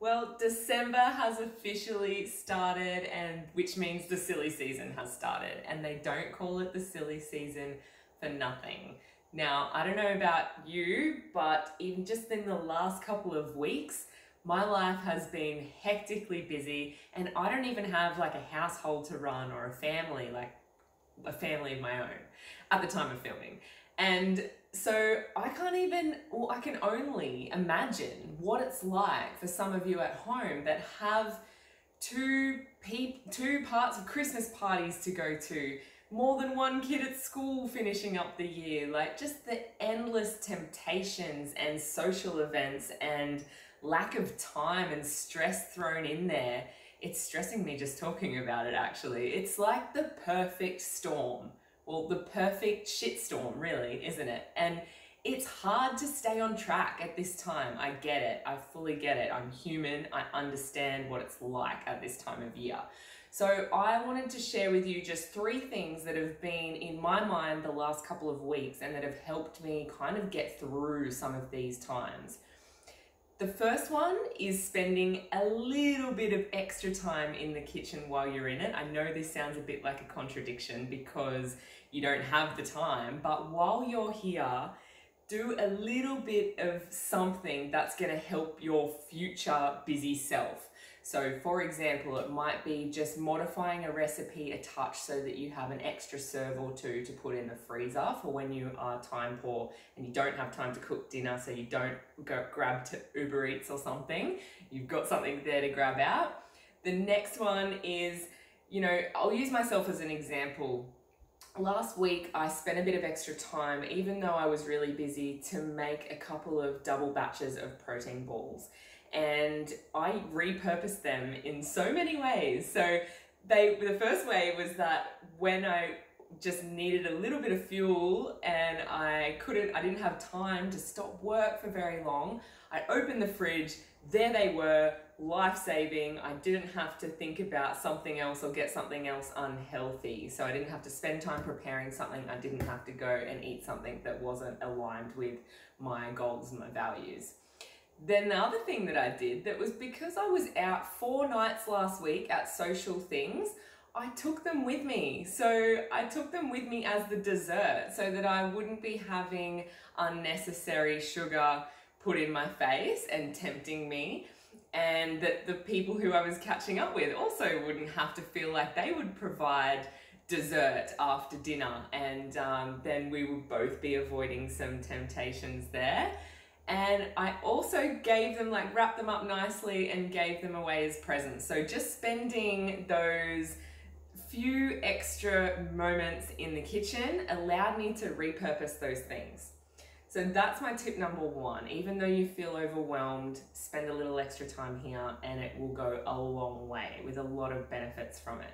Well, December has officially started, and which means the silly season has started, and they don't call it the silly season for nothing. Now, I don't know about you, but even just in the last couple of weeks, my life has been hectically busy, and I don't even have like a household to run or a family, like a family of my own at the time of filming. And so I can't even, well, I can only imagine what it's like for some of you at home that have two peop- two parts of Christmas parties to go to, more than one kid at school finishing up the year, like just the endless temptations and social events and lack of time and stress thrown in there. It's stressing me just talking about it actually. It's like the perfect storm well, the perfect shitstorm, really, isn't it? And it's hard to stay on track at this time. I get it. I fully get it. I'm human. I understand what it's like at this time of year. So, I wanted to share with you just three things that have been in my mind the last couple of weeks and that have helped me kind of get through some of these times. The first one is spending a little bit of extra time in the kitchen while you're in it. I know this sounds a bit like a contradiction because you don't have the time, but while you're here, do a little bit of something that's going to help your future busy self. So, for example, it might be just modifying a recipe a touch so that you have an extra serve or two to put in the freezer for when you are time poor and you don't have time to cook dinner, so you don't go grab to Uber Eats or something. You've got something there to grab out. The next one is, you know, I'll use myself as an example. Last week, I spent a bit of extra time, even though I was really busy, to make a couple of double batches of protein balls and I repurposed them in so many ways. So they the first way was that when I just needed a little bit of fuel and I couldn't I didn't have time to stop work for very long. I opened the fridge, there they were, life-saving. I didn't have to think about something else or get something else unhealthy. So I didn't have to spend time preparing something. I didn't have to go and eat something that wasn't aligned with my goals and my values. Then the other thing that I did that was because I was out four nights last week at social things, I took them with me. So I took them with me as the dessert so that I wouldn't be having unnecessary sugar put in my face and tempting me. And that the people who I was catching up with also wouldn't have to feel like they would provide dessert after dinner. And um, then we would both be avoiding some temptations there. And I also gave them, like, wrapped them up nicely and gave them away as presents. So just spending those few extra moments in the kitchen allowed me to repurpose those things. So that's my tip number one. Even though you feel overwhelmed, spend a little extra time here and it will go a long way with a lot of benefits from it.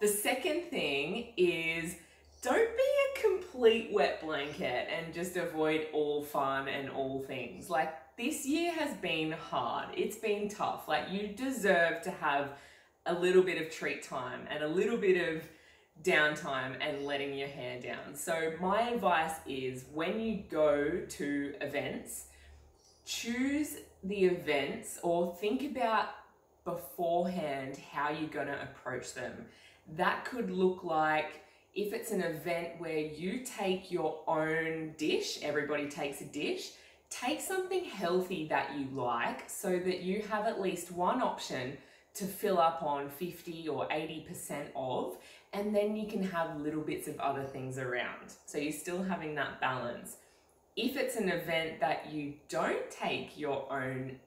The second thing is don't be complete wet blanket and just avoid all fun and all things. Like this year has been hard. It's been tough. Like you deserve to have a little bit of treat time and a little bit of downtime and letting your hair down. So my advice is when you go to events, choose the events or think about beforehand how you're going to approach them. That could look like if it's an event where you take your own dish, everybody takes a dish, take something healthy that you like so that you have at least one option to fill up on 50 or 80% of, and then you can have little bits of other things around. So you're still having that balance. If it's an event that you don't take your own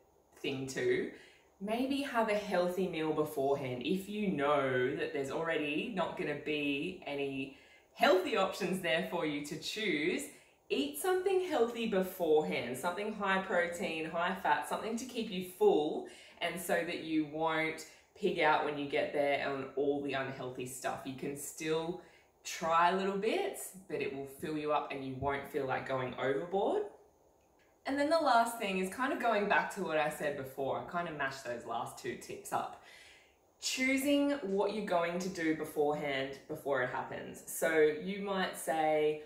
thing to, maybe have a healthy meal beforehand. If you know that there's already not going to be any healthy options there for you to choose, eat something healthy beforehand, something high protein, high fat, something to keep you full and so that you won't pig out when you get there on all the unhealthy stuff. You can still try a little bits, but it will fill you up and you won't feel like going overboard. And then the last thing is kind of going back to what I said before. I kind of mashed those last two tips up. Choosing what you're going to do beforehand before it happens. So you might say,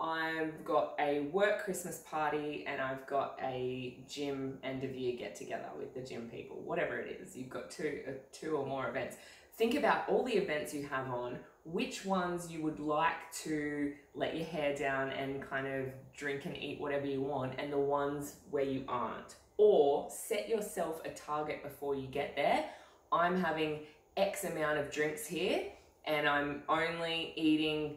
I've got a work Christmas party and I've got a gym end of year get together with the gym people, whatever it is, you've got two, uh, two or more events. Think about all the events you have on, which ones you would like to let your hair down and kind of drink and eat whatever you want, and the ones where you aren't. Or set yourself a target before you get there. I'm having X amount of drinks here, and I'm only eating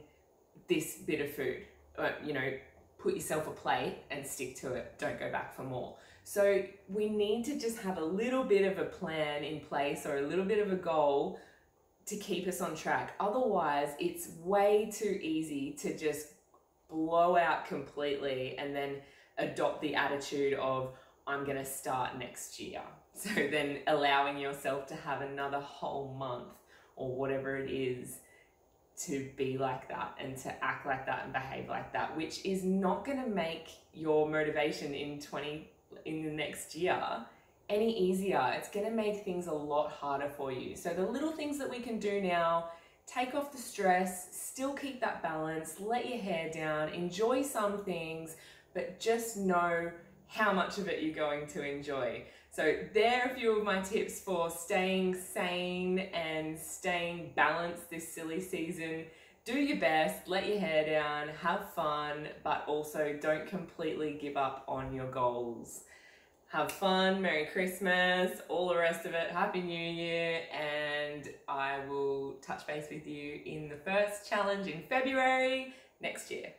this bit of food uh, you know, put yourself a plate and stick to it. Don't go back for more. So we need to just have a little bit of a plan in place or a little bit of a goal to keep us on track. Otherwise, it's way too easy to just blow out completely and then adopt the attitude of, I'm going to start next year. So then allowing yourself to have another whole month or whatever it is to be like that and to act like that and behave like that, which is not going to make your motivation in 20 in the next year any easier. It's going to make things a lot harder for you. So the little things that we can do now, take off the stress, still keep that balance, let your hair down, enjoy some things, but just know how much of it you're going to enjoy. So there are a few of my tips for staying sane and staying balanced this silly season. Do your best, let your hair down, have fun, but also don't completely give up on your goals. Have fun, Merry Christmas, all the rest of it, Happy New Year, and I will touch base with you in the first challenge in February next year.